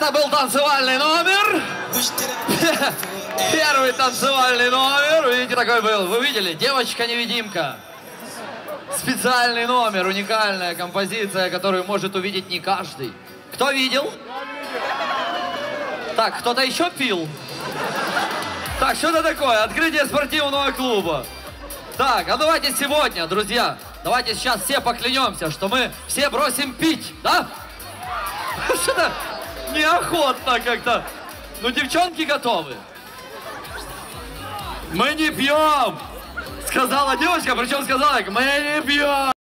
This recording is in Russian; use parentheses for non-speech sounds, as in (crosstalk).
Это был танцевальный номер. (laughs) Первый танцевальный номер. Видите, такой был. Вы видели? Девочка-невидимка. Специальный номер, уникальная композиция, которую может увидеть не каждый. Кто видел? Так, кто-то еще пил? Так, что это такое? Открытие спортивного клуба. Так, а давайте сегодня, друзья, давайте сейчас все поклянемся, что мы все бросим пить, да? (laughs) Что-то неохотно как-то. Ну, девчонки готовы. Мы не пьем, сказала девочка, причем сказала, мы не пьем.